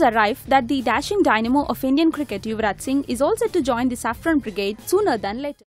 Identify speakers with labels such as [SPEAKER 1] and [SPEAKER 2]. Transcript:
[SPEAKER 1] News arrive that the dashing dynamo of Indian cricket Yuvraj Singh is all set to join the Saffron Brigade sooner than later.